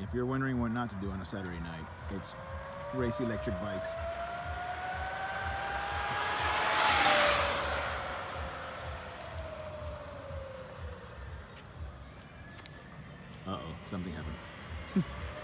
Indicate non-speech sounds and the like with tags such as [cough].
If you're wondering what not to do on a Saturday night, it's race electric bikes. Uh-oh, something happened. [laughs]